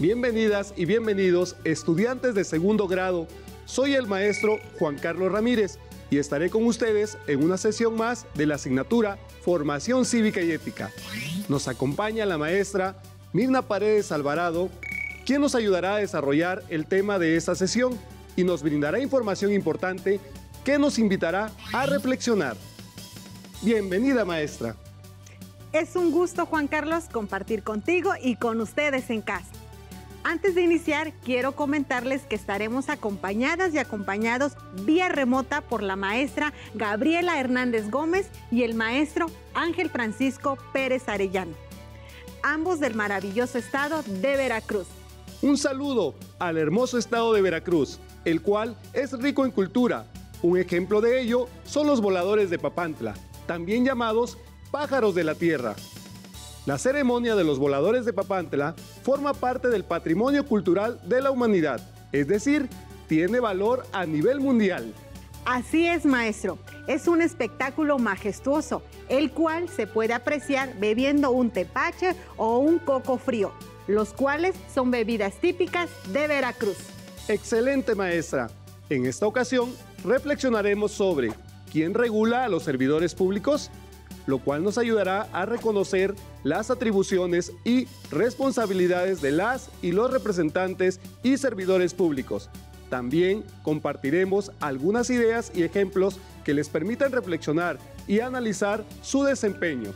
Bienvenidas y bienvenidos estudiantes de segundo grado. Soy el maestro Juan Carlos Ramírez y estaré con ustedes en una sesión más de la asignatura Formación Cívica y Ética. Nos acompaña la maestra Mirna Paredes Alvarado, quien nos ayudará a desarrollar el tema de esta sesión y nos brindará información importante que nos invitará a reflexionar. Bienvenida maestra. Es un gusto, Juan Carlos, compartir contigo y con ustedes en casa. Antes de iniciar, quiero comentarles que estaremos acompañadas y acompañados vía remota por la maestra Gabriela Hernández Gómez y el maestro Ángel Francisco Pérez Arellano, ambos del maravilloso estado de Veracruz. Un saludo al hermoso estado de Veracruz, el cual es rico en cultura. Un ejemplo de ello son los voladores de Papantla, también llamados pájaros de la tierra. La ceremonia de los voladores de Papantla forma parte del patrimonio cultural de la humanidad, es decir, tiene valor a nivel mundial. Así es, maestro. Es un espectáculo majestuoso, el cual se puede apreciar bebiendo un tepache o un coco frío, los cuales son bebidas típicas de Veracruz. Excelente, maestra. En esta ocasión reflexionaremos sobre quién regula a los servidores públicos lo cual nos ayudará a reconocer las atribuciones y responsabilidades de las y los representantes y servidores públicos. También compartiremos algunas ideas y ejemplos que les permitan reflexionar y analizar su desempeño.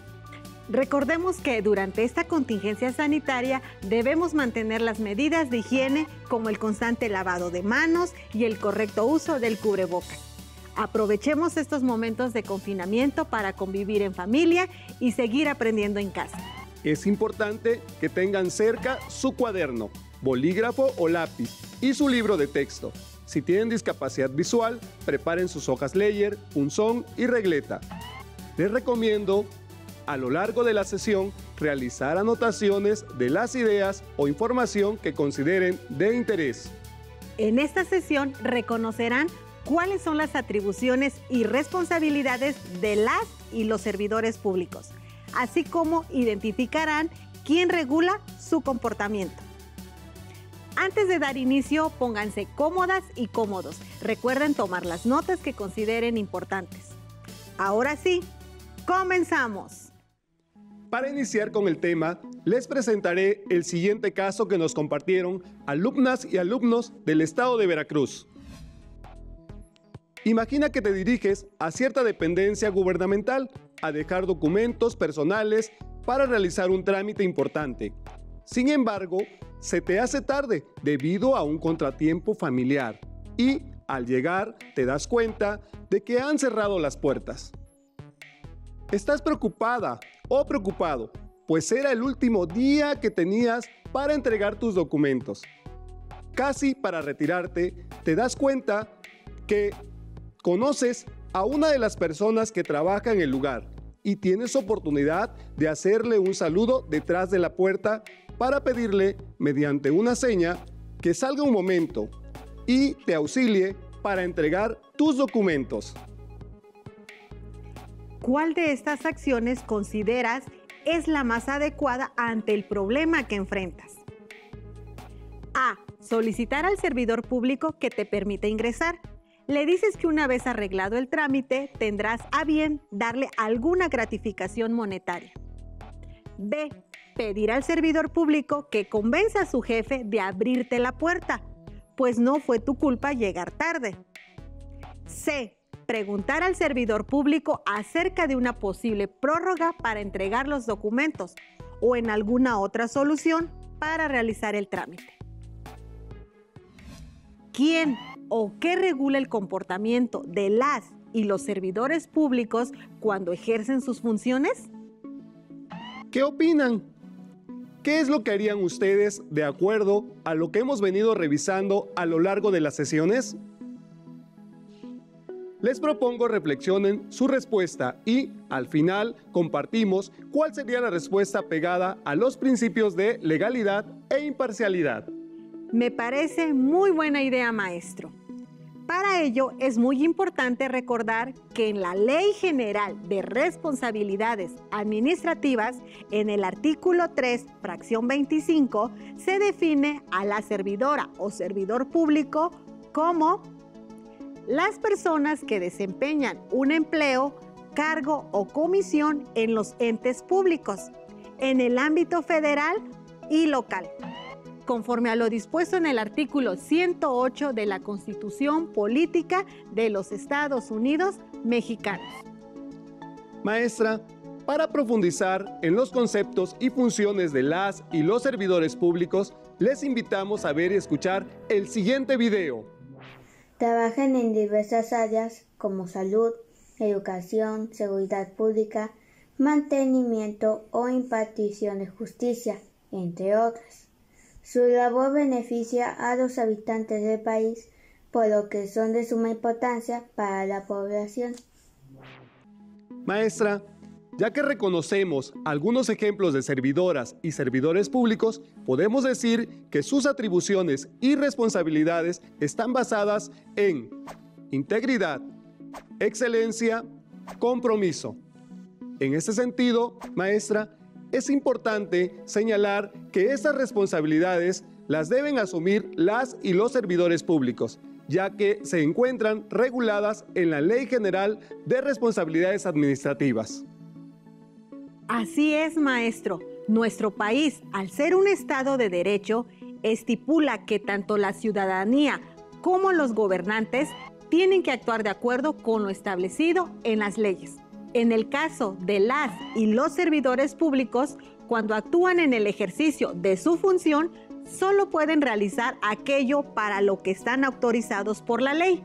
Recordemos que durante esta contingencia sanitaria debemos mantener las medidas de higiene como el constante lavado de manos y el correcto uso del cubrebocas. Aprovechemos estos momentos de confinamiento para convivir en familia y seguir aprendiendo en casa. Es importante que tengan cerca su cuaderno, bolígrafo o lápiz y su libro de texto. Si tienen discapacidad visual, preparen sus hojas Leyer, punzón y regleta. Les recomiendo a lo largo de la sesión realizar anotaciones de las ideas o información que consideren de interés. En esta sesión reconocerán cuáles son las atribuciones y responsabilidades de las y los servidores públicos, así como identificarán quién regula su comportamiento. Antes de dar inicio, pónganse cómodas y cómodos. Recuerden tomar las notas que consideren importantes. Ahora sí, comenzamos. Para iniciar con el tema, les presentaré el siguiente caso que nos compartieron alumnas y alumnos del estado de Veracruz. Imagina que te diriges a cierta dependencia gubernamental a dejar documentos personales para realizar un trámite importante. Sin embargo, se te hace tarde debido a un contratiempo familiar y al llegar te das cuenta de que han cerrado las puertas. Estás preocupada o preocupado, pues era el último día que tenías para entregar tus documentos. Casi para retirarte, te das cuenta que conoces a una de las personas que trabaja en el lugar y tienes oportunidad de hacerle un saludo detrás de la puerta para pedirle, mediante una seña, que salga un momento y te auxilie para entregar tus documentos. ¿Cuál de estas acciones consideras es la más adecuada ante el problema que enfrentas? A. Solicitar al servidor público que te permita ingresar le dices que una vez arreglado el trámite tendrás a bien darle alguna gratificación monetaria. B. Pedir al servidor público que convenza a su jefe de abrirte la puerta, pues no fue tu culpa llegar tarde. C. Preguntar al servidor público acerca de una posible prórroga para entregar los documentos o en alguna otra solución para realizar el trámite. ¿Quién o qué regula el comportamiento de las y los servidores públicos cuando ejercen sus funciones? ¿Qué opinan? ¿Qué es lo que harían ustedes de acuerdo a lo que hemos venido revisando a lo largo de las sesiones? Les propongo reflexionen su respuesta y, al final, compartimos cuál sería la respuesta pegada a los principios de legalidad e imparcialidad. Me parece muy buena idea, maestro. Para ello es muy importante recordar que en la Ley General de Responsabilidades Administrativas, en el artículo 3, fracción 25, se define a la servidora o servidor público como las personas que desempeñan un empleo, cargo o comisión en los entes públicos, en el ámbito federal y local conforme a lo dispuesto en el artículo 108 de la Constitución Política de los Estados Unidos Mexicanos. Maestra, para profundizar en los conceptos y funciones de las y los servidores públicos, les invitamos a ver y escuchar el siguiente video. Trabajan en diversas áreas como salud, educación, seguridad pública, mantenimiento o impartición de justicia, entre otras. Su labor beneficia a los habitantes del país, por lo que son de suma importancia para la población. Maestra, ya que reconocemos algunos ejemplos de servidoras y servidores públicos, podemos decir que sus atribuciones y responsabilidades están basadas en integridad, excelencia, compromiso. En este sentido, maestra, es importante señalar que estas responsabilidades las deben asumir las y los servidores públicos, ya que se encuentran reguladas en la Ley General de Responsabilidades Administrativas. Así es, maestro. Nuestro país, al ser un Estado de Derecho, estipula que tanto la ciudadanía como los gobernantes tienen que actuar de acuerdo con lo establecido en las leyes. En el caso de las y los servidores públicos, cuando actúan en el ejercicio de su función, solo pueden realizar aquello para lo que están autorizados por la ley.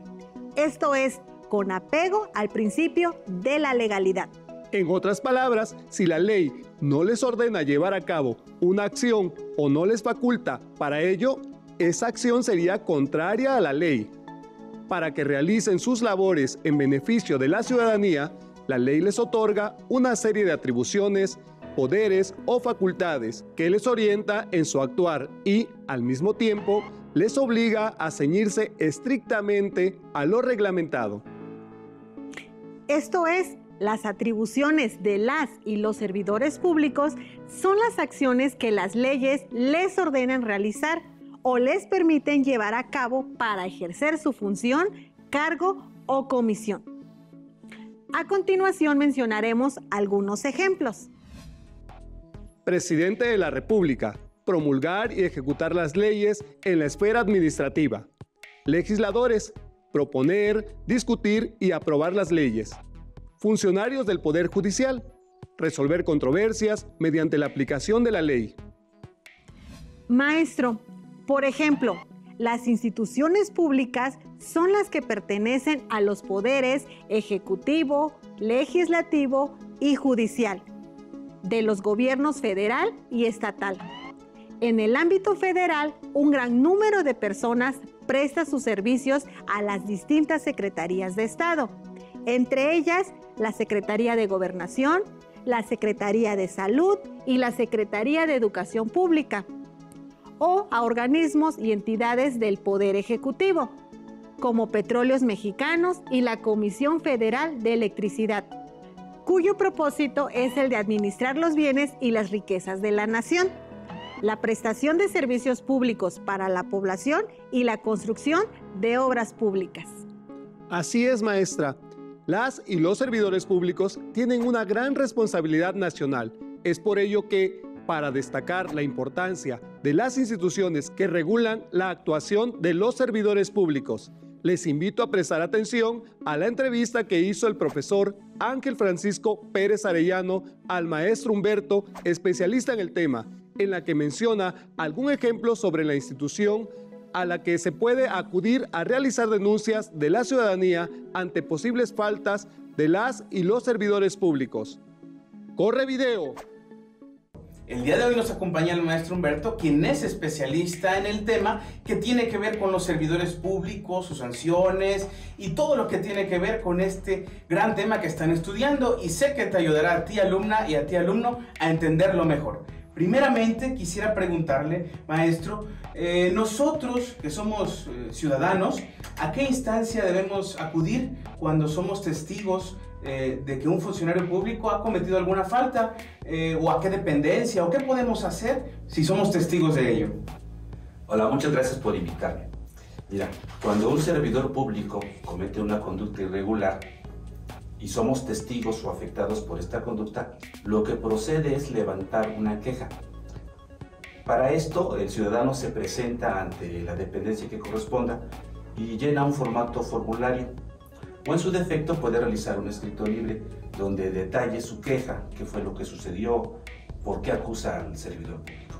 Esto es, con apego al principio de la legalidad. En otras palabras, si la ley no les ordena llevar a cabo una acción o no les faculta para ello, esa acción sería contraria a la ley. Para que realicen sus labores en beneficio de la ciudadanía, la ley les otorga una serie de atribuciones, poderes o facultades que les orienta en su actuar y, al mismo tiempo, les obliga a ceñirse estrictamente a lo reglamentado. Esto es, las atribuciones de las y los servidores públicos son las acciones que las leyes les ordenan realizar o les permiten llevar a cabo para ejercer su función, cargo o comisión. A continuación mencionaremos algunos ejemplos. Presidente de la República. Promulgar y ejecutar las leyes en la esfera administrativa. Legisladores. Proponer, discutir y aprobar las leyes. Funcionarios del Poder Judicial. Resolver controversias mediante la aplicación de la ley. Maestro, por ejemplo, las instituciones públicas son las que pertenecen a los poderes ejecutivo, legislativo y judicial de los gobiernos federal y estatal. En el ámbito federal, un gran número de personas presta sus servicios a las distintas secretarías de Estado, entre ellas la Secretaría de Gobernación, la Secretaría de Salud y la Secretaría de Educación Pública o a organismos y entidades del Poder Ejecutivo, como Petróleos Mexicanos y la Comisión Federal de Electricidad, cuyo propósito es el de administrar los bienes y las riquezas de la nación, la prestación de servicios públicos para la población y la construcción de obras públicas. Así es, maestra. Las y los servidores públicos tienen una gran responsabilidad nacional. Es por ello que para destacar la importancia de las instituciones que regulan la actuación de los servidores públicos. Les invito a prestar atención a la entrevista que hizo el profesor Ángel Francisco Pérez Arellano al maestro Humberto, especialista en el tema, en la que menciona algún ejemplo sobre la institución a la que se puede acudir a realizar denuncias de la ciudadanía ante posibles faltas de las y los servidores públicos. Corre video. El día de hoy nos acompaña el maestro Humberto, quien es especialista en el tema que tiene que ver con los servidores públicos, sus sanciones y todo lo que tiene que ver con este gran tema que están estudiando y sé que te ayudará a ti alumna y a ti alumno a entenderlo mejor. Primeramente, quisiera preguntarle, maestro, eh, nosotros que somos eh, ciudadanos, ¿a qué instancia debemos acudir cuando somos testigos eh, de que un funcionario público ha cometido alguna falta? ¿O a qué dependencia? ¿O qué podemos hacer si somos testigos de ello? Hola, muchas gracias por invitarme. Mira, cuando un servidor público comete una conducta irregular, y somos testigos o afectados por esta conducta, lo que procede es levantar una queja. Para esto, el ciudadano se presenta ante la dependencia que corresponda y llena un formato formulario. O en su defecto puede realizar un escrito libre donde detalle su queja, qué fue lo que sucedió, por qué acusa al servidor público.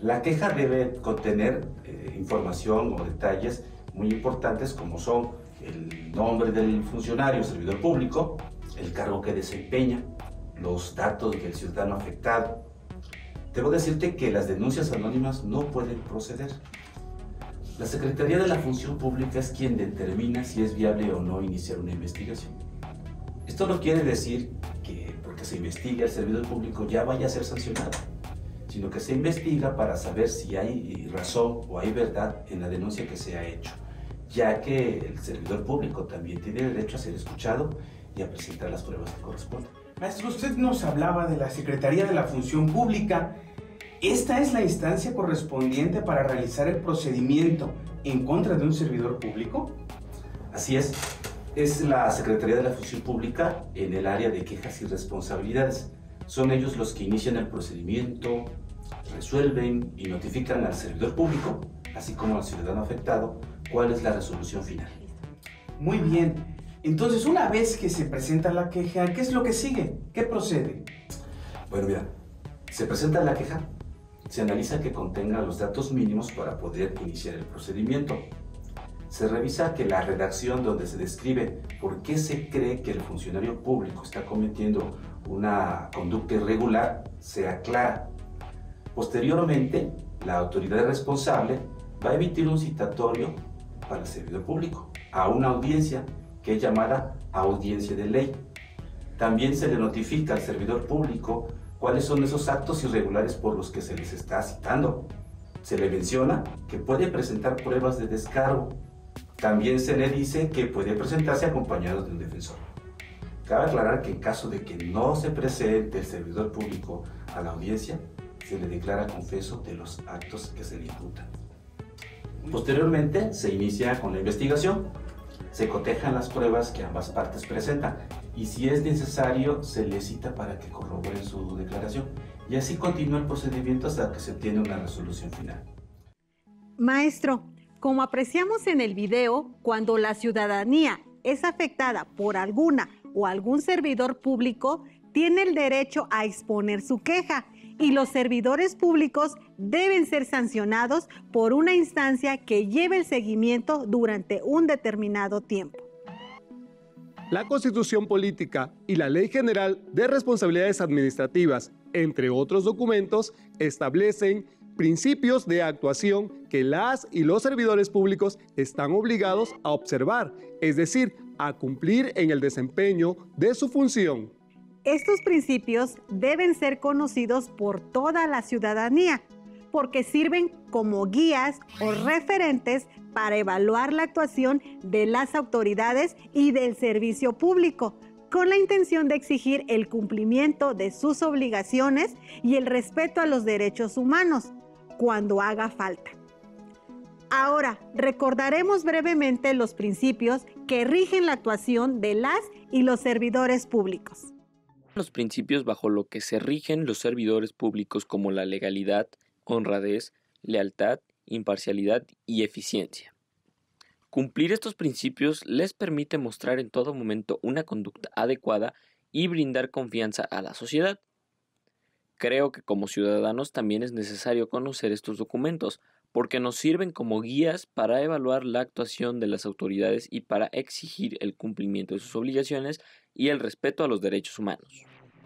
La queja debe contener eh, información o detalles muy importantes como son el nombre del funcionario, servidor público, el cargo que desempeña, los datos del ciudadano afectado. Debo decirte que las denuncias anónimas no pueden proceder. La Secretaría de la Función Pública es quien determina si es viable o no iniciar una investigación. Esto no quiere decir que porque se investigue el servidor público ya vaya a ser sancionado, sino que se investiga para saber si hay razón o hay verdad en la denuncia que se ha hecho ya que el servidor público también tiene derecho a ser escuchado y a presentar las pruebas que corresponden. Maestro, usted nos hablaba de la Secretaría de la Función Pública. ¿Esta es la instancia correspondiente para realizar el procedimiento en contra de un servidor público? Así es. Es la Secretaría de la Función Pública en el área de quejas y responsabilidades. Son ellos los que inician el procedimiento, resuelven y notifican al servidor público, así como al ciudadano afectado, cuál es la resolución final. Muy bien. Entonces, una vez que se presenta la queja, ¿qué es lo que sigue? ¿Qué procede? Bueno, mira, se presenta la queja, se analiza que contenga los datos mínimos para poder iniciar el procedimiento. Se revisa que la redacción donde se describe por qué se cree que el funcionario público está cometiendo una conducta irregular sea clara. Posteriormente, la autoridad responsable va a emitir un citatorio para el servidor público a una audiencia que es llamada audiencia de ley. También se le notifica al servidor público cuáles son esos actos irregulares por los que se les está citando. Se le menciona que puede presentar pruebas de descargo. También se le dice que puede presentarse acompañado de un defensor. Cabe aclarar que en caso de que no se presente el servidor público a la audiencia, se le declara confeso de los actos que se le imputan. Posteriormente se inicia con la investigación, se cotejan las pruebas que ambas partes presentan y si es necesario se le cita para que corroboren su declaración y así continúa el procedimiento hasta que se obtiene una resolución final. Maestro, como apreciamos en el video, cuando la ciudadanía es afectada por alguna o algún servidor público, tiene el derecho a exponer su queja y los servidores públicos deben ser sancionados por una instancia que lleve el seguimiento durante un determinado tiempo. La Constitución Política y la Ley General de Responsabilidades Administrativas, entre otros documentos, establecen principios de actuación que las y los servidores públicos están obligados a observar, es decir, a cumplir en el desempeño de su función. Estos principios deben ser conocidos por toda la ciudadanía porque sirven como guías o referentes para evaluar la actuación de las autoridades y del servicio público, con la intención de exigir el cumplimiento de sus obligaciones y el respeto a los derechos humanos cuando haga falta. Ahora, recordaremos brevemente los principios que rigen la actuación de las y los servidores públicos los principios bajo lo que se rigen los servidores públicos como la legalidad, honradez, lealtad, imparcialidad y eficiencia. Cumplir estos principios les permite mostrar en todo momento una conducta adecuada y brindar confianza a la sociedad. Creo que como ciudadanos también es necesario conocer estos documentos, porque nos sirven como guías para evaluar la actuación de las autoridades y para exigir el cumplimiento de sus obligaciones y el respeto a los derechos humanos.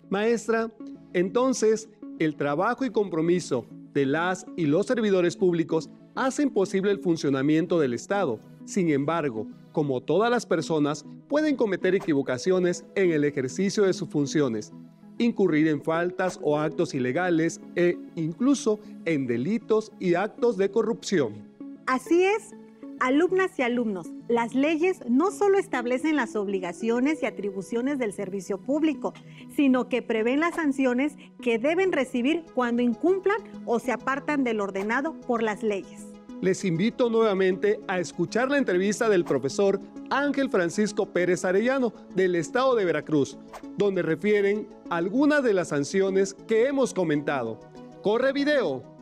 Maestra, entonces, el trabajo y compromiso las y los servidores públicos hacen posible el funcionamiento del Estado. Sin embargo, como todas las personas, pueden cometer equivocaciones en el ejercicio de sus funciones. incurrir en faltas o actos ilegales e incluso en delitos y actos de corrupción. Así es, Alumnas y alumnos, las leyes no solo establecen las obligaciones y atribuciones del servicio público, sino que prevén las sanciones que deben recibir cuando incumplan o se apartan del ordenado por las leyes. Les invito nuevamente a escuchar la entrevista del profesor Ángel Francisco Pérez Arellano del estado de Veracruz, donde refieren algunas de las sanciones que hemos comentado. Corre video.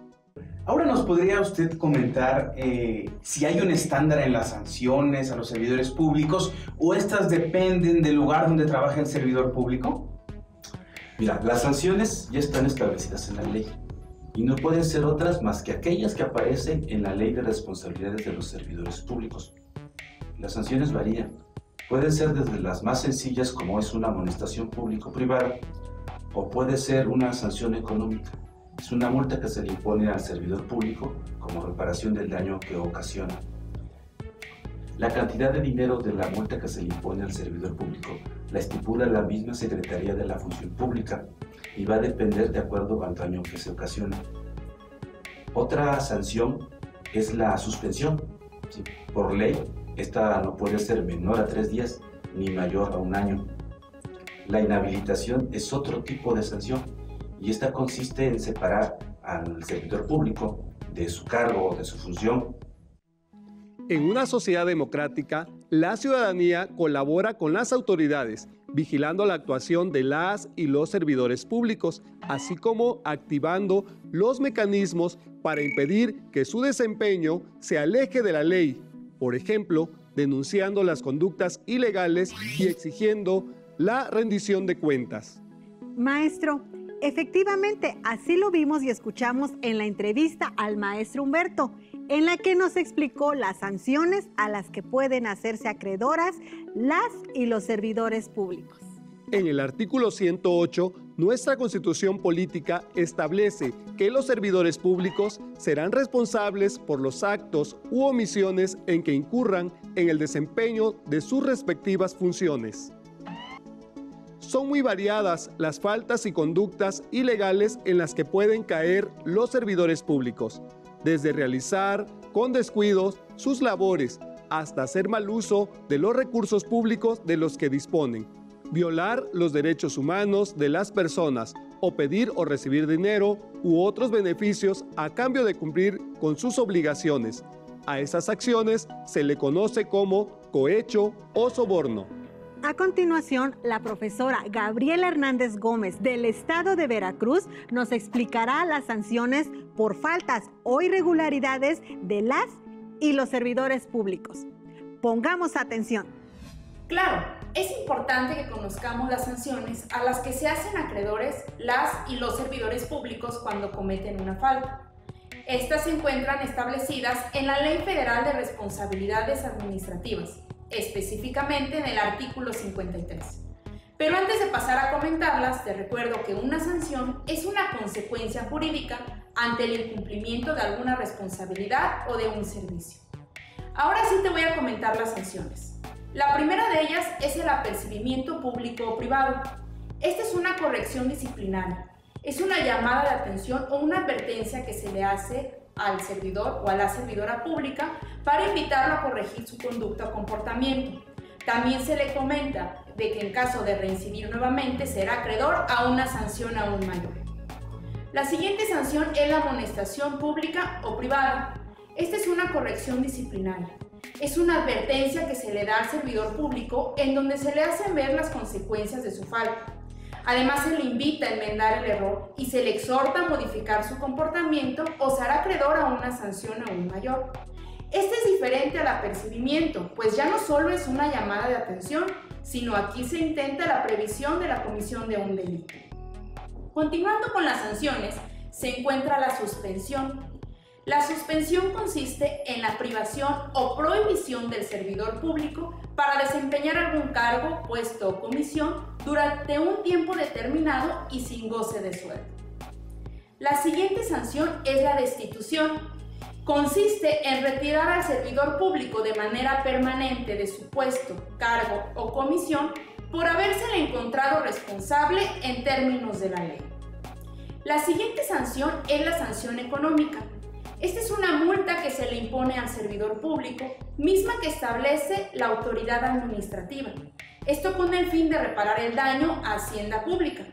Ahora nos podría usted comentar eh, si hay un estándar en las sanciones a los servidores públicos o estas dependen del lugar donde trabaja el servidor público. Mira, las sanciones ya están establecidas en la ley y no pueden ser otras más que aquellas que aparecen en la ley de responsabilidades de los servidores públicos. Las sanciones varían. Pueden ser desde las más sencillas como es una amonestación público-privada o puede ser una sanción económica es una multa que se le impone al servidor público como reparación del daño que ocasiona. La cantidad de dinero de la multa que se le impone al servidor público la estipula la misma Secretaría de la Función Pública y va a depender de acuerdo al daño que se ocasiona. Otra sanción es la suspensión. Por ley, esta no puede ser menor a tres días ni mayor a un año. La inhabilitación es otro tipo de sanción y esta consiste en separar al servidor público de su cargo o de su función. En una sociedad democrática, la ciudadanía colabora con las autoridades, vigilando la actuación de las y los servidores públicos, así como activando los mecanismos para impedir que su desempeño se aleje de la ley, por ejemplo, denunciando las conductas ilegales y exigiendo la rendición de cuentas. Maestro, Efectivamente, así lo vimos y escuchamos en la entrevista al maestro Humberto, en la que nos explicó las sanciones a las que pueden hacerse acreedoras las y los servidores públicos. En el artículo 108, nuestra constitución política establece que los servidores públicos serán responsables por los actos u omisiones en que incurran en el desempeño de sus respectivas funciones. Son muy variadas las faltas y conductas ilegales en las que pueden caer los servidores públicos, desde realizar con descuidos sus labores hasta hacer mal uso de los recursos públicos de los que disponen, violar los derechos humanos de las personas o pedir o recibir dinero u otros beneficios a cambio de cumplir con sus obligaciones. A esas acciones se le conoce como cohecho o soborno. A continuación, la profesora Gabriela Hernández Gómez del estado de Veracruz nos explicará las sanciones por faltas o irregularidades de las y los servidores públicos. Pongamos atención. Claro, es importante que conozcamos las sanciones a las que se hacen acreedores las y los servidores públicos cuando cometen una falta. Estas se encuentran establecidas en la Ley Federal de Responsabilidades Administrativas específicamente en el artículo 53. Pero antes de pasar a comentarlas, te recuerdo que una sanción es una consecuencia jurídica ante el incumplimiento de alguna responsabilidad o de un servicio. Ahora sí te voy a comentar las sanciones. La primera de ellas es el apercibimiento público o privado. Esta es una corrección disciplinaria. Es una llamada de atención o una advertencia que se le hace al servidor o a la servidora pública para invitarlo a corregir su conducta o comportamiento. También se le comenta de que en caso de reincidir nuevamente será acreedor a una sanción aún mayor. La siguiente sanción es la amonestación pública o privada. Esta es una corrección disciplinaria. Es una advertencia que se le da al servidor público en donde se le hacen ver las consecuencias de su falta. Además, se le invita a enmendar el error y se le exhorta a modificar su comportamiento o se hará acreedor a una sanción aún mayor. Este es diferente al apercibimiento, pues ya no solo es una llamada de atención, sino aquí se intenta la previsión de la comisión de un delito. Continuando con las sanciones, se encuentra la suspensión, la suspensión consiste en la privación o prohibición del servidor público para desempeñar algún cargo, puesto o comisión durante un tiempo determinado y sin goce de sueldo. La siguiente sanción es la destitución. Consiste en retirar al servidor público de manera permanente de su puesto, cargo o comisión por habérsele encontrado responsable en términos de la ley. La siguiente sanción es la sanción económica. Esta es una multa que se le impone al servidor público, misma que establece la autoridad administrativa. Esto con el fin de reparar el daño a Hacienda Pública.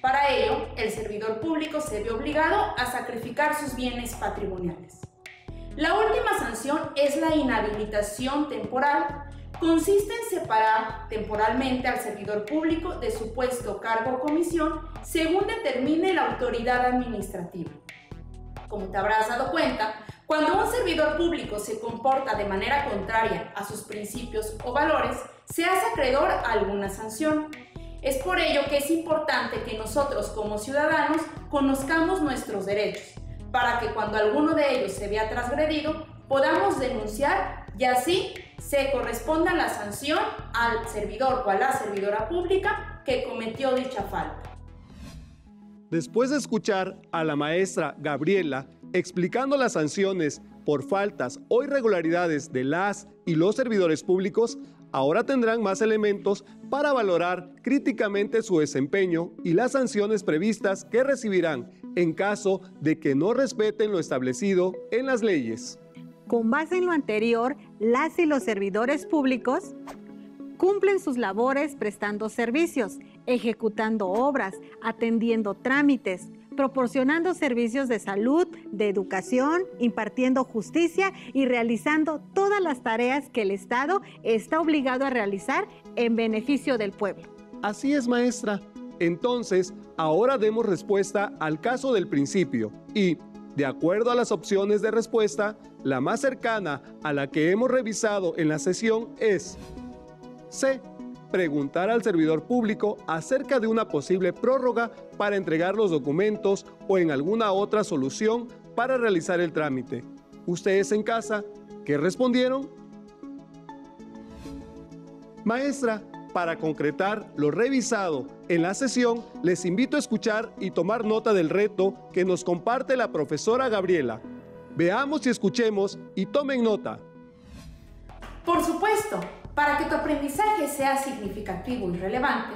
Para ello, el servidor público se ve obligado a sacrificar sus bienes patrimoniales. La última sanción es la inhabilitación temporal, consiste en separar temporalmente al servidor público de su puesto, cargo o comisión según determine la autoridad administrativa. Como te habrás dado cuenta, cuando un servidor público se comporta de manera contraria a sus principios o valores, se hace acreedor a alguna sanción. Es por ello que es importante que nosotros como ciudadanos conozcamos nuestros derechos, para que cuando alguno de ellos se vea transgredido, podamos denunciar y así se corresponda la sanción al servidor o a la servidora pública que cometió dicha falta. Después de escuchar a la maestra Gabriela explicando las sanciones por faltas o irregularidades de las y los servidores públicos, ahora tendrán más elementos para valorar críticamente su desempeño y las sanciones previstas que recibirán en caso de que no respeten lo establecido en las leyes. Con base en lo anterior, las y los servidores públicos cumplen sus labores prestando servicios, ejecutando obras, atendiendo trámites, proporcionando servicios de salud, de educación, impartiendo justicia y realizando todas las tareas que el Estado está obligado a realizar en beneficio del pueblo. Así es, maestra. Entonces, ahora demos respuesta al caso del principio y, de acuerdo a las opciones de respuesta, la más cercana a la que hemos revisado en la sesión es C. Preguntar al servidor público acerca de una posible prórroga para entregar los documentos o en alguna otra solución para realizar el trámite. ¿Ustedes en casa qué respondieron? Maestra, para concretar lo revisado en la sesión, les invito a escuchar y tomar nota del reto que nos comparte la profesora Gabriela. Veamos y escuchemos y tomen nota. Por supuesto, para que tu aprendizaje sea significativo y relevante,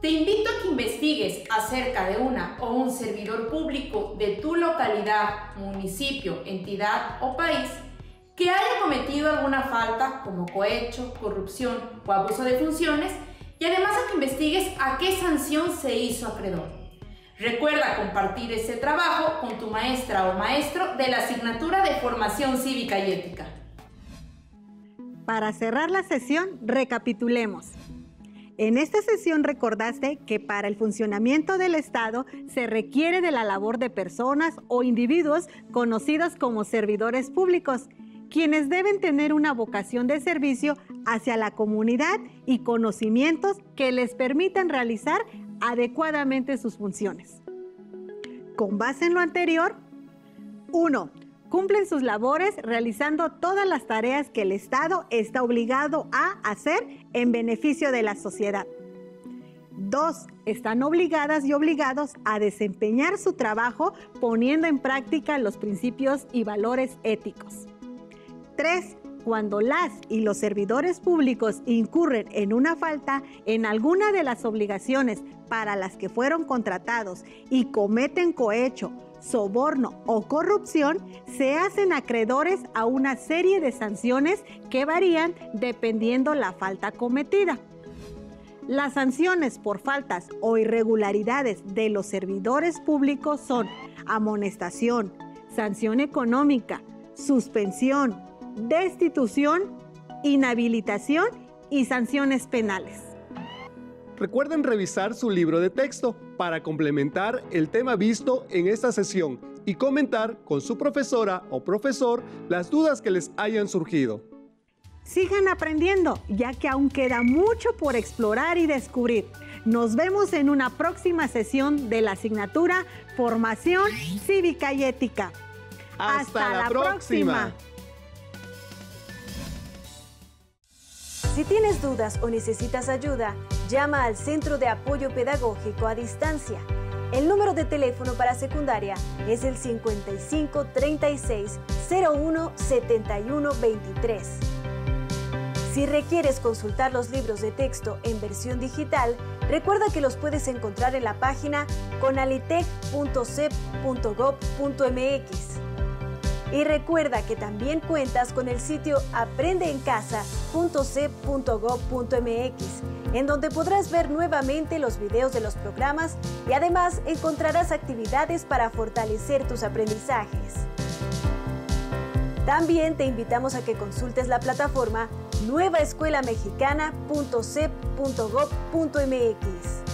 te invito a que investigues acerca de una o un servidor público de tu localidad, municipio, entidad o país que haya cometido alguna falta como cohecho, corrupción o abuso de funciones y además a que investigues a qué sanción se hizo acreedor. Recuerda compartir ese trabajo con tu maestra o maestro de la asignatura de formación cívica y ética. Para cerrar la sesión, recapitulemos. En esta sesión recordaste que para el funcionamiento del Estado se requiere de la labor de personas o individuos conocidos como servidores públicos, quienes deben tener una vocación de servicio hacia la comunidad y conocimientos que les permitan realizar adecuadamente sus funciones. Con base en lo anterior, 1. Cumplen sus labores realizando todas las tareas que el Estado está obligado a hacer en beneficio de la sociedad. 2. Están obligadas y obligados a desempeñar su trabajo poniendo en práctica los principios y valores éticos. 3 cuando las y los servidores públicos incurren en una falta en alguna de las obligaciones para las que fueron contratados y cometen cohecho, soborno o corrupción, se hacen acreedores a una serie de sanciones que varían dependiendo la falta cometida. Las sanciones por faltas o irregularidades de los servidores públicos son amonestación, sanción económica, suspensión, destitución, inhabilitación y sanciones penales. Recuerden revisar su libro de texto para complementar el tema visto en esta sesión y comentar con su profesora o profesor las dudas que les hayan surgido. Sigan aprendiendo, ya que aún queda mucho por explorar y descubrir. Nos vemos en una próxima sesión de la asignatura Formación Cívica y Ética. Hasta, la, próxima. Si tienes dudas o necesitas ayuda, llama al Centro de Apoyo Pedagógico a Distancia. El número de teléfono para secundaria es el 55 36 01 71 23. Si requieres consultar los libros de texto en versión digital, recuerda que los puedes encontrar en la página conalitec.cep.gov.mx. Y recuerda que también cuentas con el sitio aprendeencasa.cep.gov.mx, en donde podrás ver nuevamente los videos de los programas y además encontrarás actividades para fortalecer tus aprendizajes. También te invitamos a que consultes la plataforma nuevaescuelamexicana.cep.gov.mx.